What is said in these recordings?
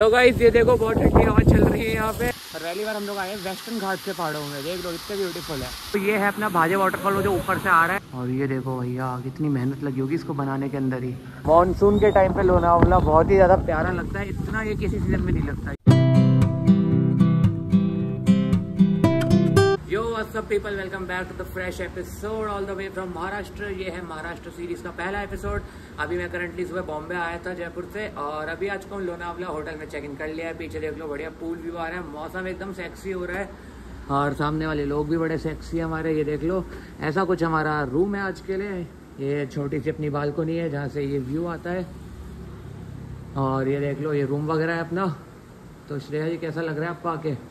तो गाइस ये देखो बहुत ठंडी हवा चल रही है यहाँ पे। रैली बार हम लोग आए वेस्टर्न घाट के पहाड़ों में। देख लो इतने ब्यूटीफुल है। तो ये है अपना भाजे वाटरफॉल जो ऊपर से आ रहा है। और ये देखो भैया कितनी मेहनत लगी होगी इसको बनाने के अंदर ही। मानसून के टाइम पे लोनावला बहुत ही ज़्यादा प्यारा लगता है। इतना ये किसी सीज़न में नहीं लगता। What's up people welcome back to the fresh episode all the way from Maharashtra ये है महाराष्ट्र सीरीज़ का पहला एपिसोड अभी मैं करंटली सुबह बॉम्बे आया था जयपुर से और अभी आज को लोनावला होटल में चेक इन कर लिया है। पीछे देख लो, बढ़िया पूल व्यू आ रहा है। मौसम एकदम सेक्सी हो रहा है और सामने वाले लोग भी बड़े सेक्सी है हमारे, ये देख लो। ऐसा कुछ हमारा रूम है आज के लिए। ये छोटी सी अपनी बालकोनी है जहाँ से ये व्यू आता है। और ये देख लो, ये रूम वगैरह है अपना। तो श्रेया जी, कैसा लग रहा है आपको आके?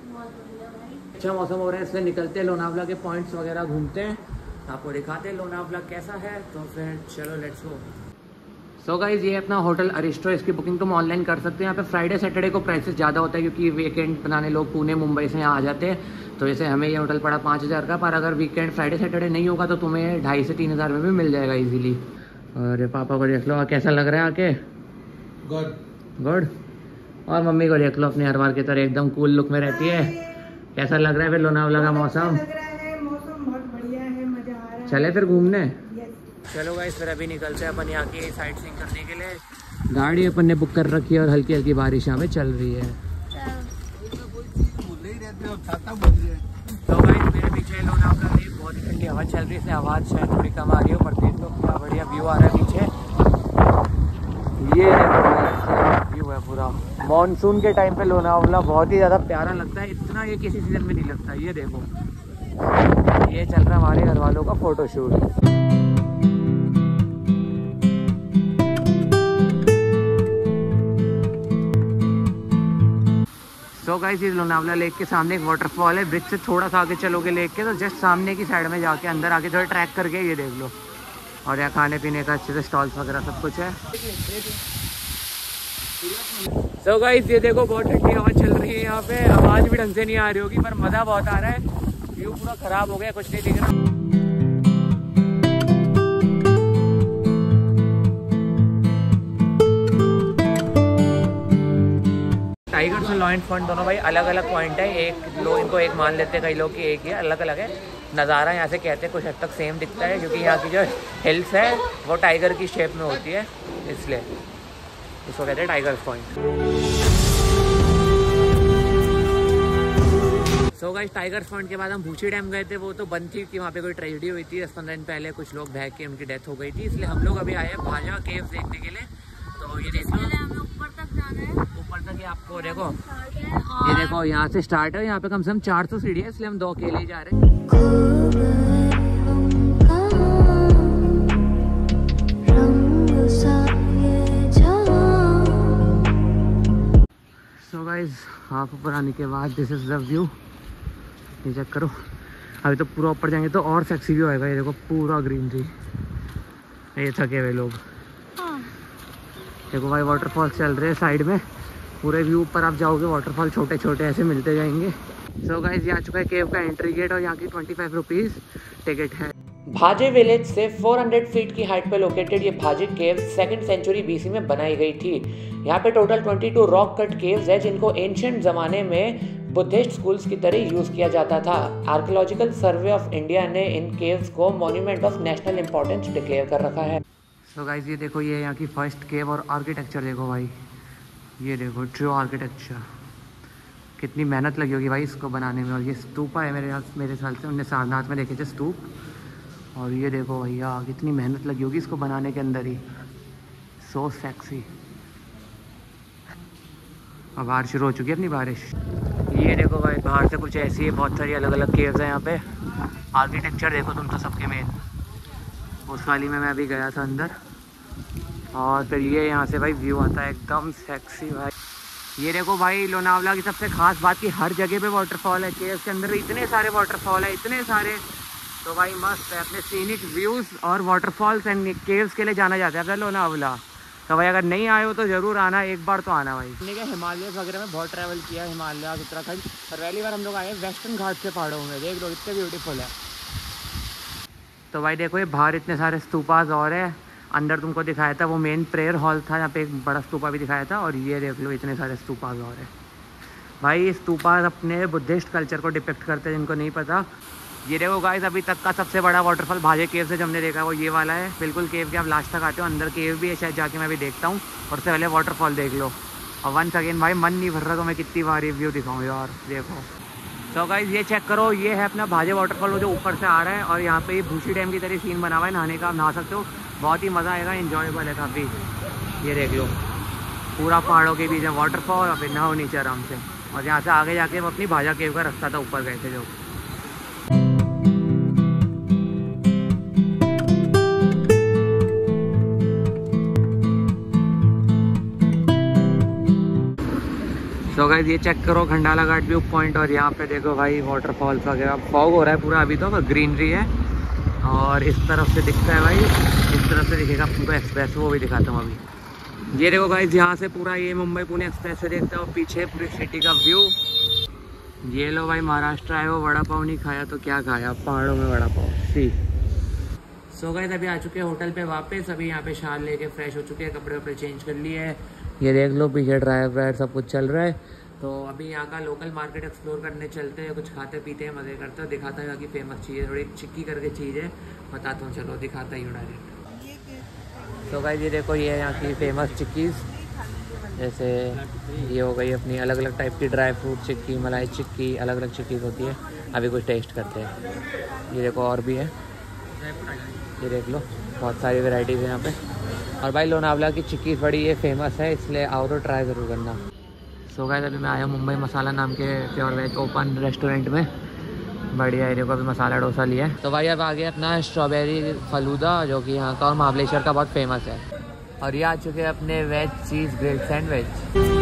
अच्छा मौसम हो रहा है इसलिए निकलते हैं लोनावला के पॉइंट्स वगैरह घूमते हैं। आपको दिखाते हैं लोनावला कैसा है? तो फिर चलो लेट्स गो सो गाइज़ ये अपना होटल अरिस्टो इसकी बुकिंग तुम ऑनलाइन कर सकते हैं। यहाँ पे फ्राइडे सैटरडे को प्राइसेस ज़्यादा होता है क्योंकि वीकेंड बनाने लोग पुणे मुंबई से यहाँ आ जाते हैं। तो जैसे हमें ये होटल पड़ा पाँच हज़ार का पर अगर वीकेंड फ्राइडे सैटरडे नहीं होगा तो तुम्हें ढाई से तीन हज़ार में भी मिल जाएगा ईजिली और पापा को देख लो कैसा लग रहा है आके। गुड गुड और मम्मी को देख लो अपने हर बार की तरह एकदम कूल लुक में रहती है। कैसा लग रहा है फिर लोनावला का मौसम? चले फिर घूमने? चलो भाई फिर अभी निकलते हैं अपन यहाँ की साइड सीइंग करने के लिए। गाड़ी अपन ने बुक कर रखी है और हल्की हल्की बारिश यहाँ पे चल रही है। तो भाई मेरे पीछे लोनावला लेक बहुत ही ठंडी हवा चल रही है इसलिए आवाज़ शायद थोड़ी कम आ रही हो पर देख लो क्या बढ़िया व्यू आ रहा है पीछे। ये व्यू है पूरा। मानसून के टाइम पे लोनावला बहुत ही ज़्यादा प्यारा लगता है। इतना ये किसी सीज़न में नहीं लगता, ये देखो। ये चल रहा हमारे घर वालों का फोटोशूट सो गाइस ये लोनावला लेक के सामने एक वाटरफॉल है। ब्रिज से थोड़ा सा आगे चलोगे लेक के तो जस्ट सामने की साइड में जाके अंदर आके थोड़ा ट्रैक करके ये देख लो। और यहाँ खाने पीने का अच्छे से स्टॉल्स वगैरह सब कुछ है। सो गाइस ये देखो बहुत ठंडी हवा चल रही है यहाँ पे। आवाज़ भी ढंग से नहीं आ रही होगी, पर मज़ा बहुत आ रहा है। व्यू पूरा ख़राब हो गया, कुछ नहीं दिख रहा। टाइगर्स और लॉइंट पॉइंट दोनों भाई अलग अलग पॉइंट है। एक लोग इनको एक मान लेते हैं, कई लोग की एक ही अलग अलग है। नज़ारा यहाँ से कहते हैं, कुछ हद तक सेम दिखता है, क्योंकि यहाँ की जो हिल्स है, वो टाइगर की शेप में होती है, इसलिए। इसको कहते हैं tiger point so guys tiger point के बाद हम भूची डैम गए थे वो तो बंद थी कि वहाँ पे कोई ट्रेजिडी हुई थी दस पंद्रह दिन पहले कुछ लोग बह के उनकी डेथ हो गई थी इसलिए हम लोग अभी आए हैं भाजा केव देखने के लिए। तो ये देखो ऊपर तक जाना है। ऊपर तक ये आपको देखो। ये देखो यहाँ से स्टार्ट है यहाँ पे कम से कम चार सौ सीढ़ी है इसलिए हम दो अकेले जा रहे हैं। हाफ़ ऊपर आने के बाद दिस इज़ द व्यू ये चेक करो। अभी तो पूरा ऊपर जाएँगे तो और सेक्सी व्यू आएगा। ये देखो पूरा ग्रीनरी ये थके हुए लोग। हाँ। देखो भाई वाटरफॉल चल रहे हैं साइड में। पूरे व्यू ऊपर आप जाओगे वाटरफॉल छोटे छोटे ऐसे मिलते जाएँगे। सो so गाइज़ यहाँ चुका है केव का एंट्री गेट और यहाँ की ट्वेंटी फाइव रुपीज़ टिकट है। भाजे विलेज से 400 फीट की हाइट पर लोकेटेड ये Bhaje cave second century BC में बनाई गई थी। यहाँ पे टोटल 22 रॉक कट केव्स है जिनको एंशंट ज़माने में बुद्धिस्ट स्कूल्स की तरह यूज़ किया जाता था। आर्कियोलॉजिकल सर्वे ऑफ़ इंडिया ने इन केव्स को monument of national importance declare कर रखा है। सो so ये देखो, ये यहाँ की फ़र्स्ट केव और आर्किटेक्चर देखो भाई। ये देखो ट्रू आर्किटेक्चर कितनी मेहनत लगी होगी भाई इसको बनाने में। और ये स्तूपा है मेरे मेरे ख्याल से उन्हें सारनाथ में देखे थे स्तूप। और ये देखो भैया, कितनी मेहनत लगी होगी इसको बनाने के अंदर ही। सो सेक्सी और बाहर शुरू हो चुकी है अपनी बारिश। ये देखो भाई, बाहर से कुछ ऐसी है, बहुत सारी अलग अलग केव्स हैं यहाँ पे। आर्किटेक्चर देखो तुम तो सबके मेन उस वाली में मैं अभी गया था अंदर। और फिर ये यहाँ से भाई व्यू आता है, एकदम सेक्सी भाई। ये देखो भाई, लोनावला की सबसे खास बात की हर जगह पे वाटरफॉल है। केव्स के अंदर इतने सारे वाटरफॉल है, इतने सारे तो भाई मस्त है अपने सीनिक व्यूज़ और वाटरफॉल्स एंड केव्स के लिए जाना जाता है। लोनावला तो भाई अगर नहीं आए हो तो ज़रूर आना एक बार तो आना भाई। हमने क्या हिमालय वगैरह में बहुत ट्रैवल किया हिमालय उत्तराखंड। और पहली बार हम लोग आए वेस्टर्न घाट के पहाड़ों में। देख लो इतने ब्यूटीफुल है। तो भाई देखो ये बाहर इतने सारे स्तूपाज और है। अंदर तुमको दिखाया था वो मेन प्रेयर हॉल था यहाँ पे एक बड़ा स्तूपा भी दिखाया था और ये देख लो इतने सारे स्तूपाज और है। भाई स्तूपा अपने बुद्धिस्ट कल्चर को डिपेक्ट करते हैं जिनको नहीं पता। ये देखो गाइस अभी तक का सबसे बड़ा वाटरफॉल भाजे केव से जो हमने देखा वो ये वाला है। बिल्कुल केव के आप लास्ट तक आते हो, अंदर केव भी है, शायद जाके मैं भी देखता हूँ। और उससे पहले वाटरफॉल देख लो। और वन अगेन भाई, मन नहीं भर रहा तो मैं कितनी बार रिव्यू दिखाऊँ यार, देखो। तो गाइज़ ये चेक करो, ये है अपना भाजे वाटरफॉल जो ऊपर से आ रहा है, और यहाँ पे ये भूसी डैम की तरह सीन बना हुआ है, नहाने का, आप नहा सकते हो। बहुत ही मज़ा आएगा इन्जॉयबल है काफ़ी। ये देख लो। पूरा पहाड़ों के बीच में वाटरफॉल और फिर नहाओ नीचे आराम से। और यहाँ से आगे जाके वो अपनी भाजा केव का रास्ता था, ऊपर गए थे जो गैस ये चेक करो खंडाला घाट व्यू पॉइंट और यहाँ पे देखो भाई वाटरफॉल्स वगैरह। फॉग हो रहा है पूरा अभी तो ग्रीनरी है। और इस तरफ़ से दिखता है भाई, इस तरफ़ से दिखेगा, तुमको एक्सप्रेस वो भी दिखाता हूँ अभी। ये देखो भाई यहाँ से पूरा ये मुंबई पुणे एक्सप्रेस से देखता हूँ, पीछे पूरी सिटी का व्यू ये लो भाई, महाराष्ट्र आए हो, वड़ा पाव नहीं खाया तो क्या खाया? पहाड़ों में वड़ा पाव, सी। सो गए अभी आ चुके हैं होटल पे वापस, अभी यहाँ पे शाल लेके फ्रेश हो चुके हैं, कपड़े वपड़े चेंज कर लिए हैं। ये देख लो, पीछे ड्राइव व्राइव सब कुछ चल रहा है। तो अभी यहाँ का लोकल मार्केट एक्सप्लोर करने चलते हैं, कुछ खाते पीते हैं, मज़े करते हैं, दिखाता है यहाँ की फ़ेमस चीज़ है थोड़ी चिक्की करके चीज़ है बताता हूँ, चलो दिखाता ही हूँ डायरेक्ट तो भाई ये देखो, ये है यहाँ की फ़ेमस चिक्कीज़ जैसे ये हो गई अपनी अलग अलग टाइप की ड्राई फ्रूट चिक्की मलाई चिक्की अलग अलग चिक्कीज़ होती है। अभी कुछ टेस्ट करते हैं। ये देखो, और भी है। ये देख लो, बहुत सारी वेराइटीज़ है यहाँ पे। और भाई, लोनावला की चिक्की बड़ी ये फ़ेमस है, इसलिए आओ तो ट्राई ज़रूर करना। सो गए अभी मैं आया मुंबई मसाला नाम के प्योर वेज ओपन रेस्टोरेंट में। बढ़िया एरिया को अभी मसाला डोसा लिया तो भाई, अब आ गया अपना स्ट्रॉबेरी फलूदा जो कि यहाँ का और महाबलेश्वर का बहुत फ़ेमस है। और ये आ चुके हैं अपने वेज चीज़ ग्रिल्ड सैंडविच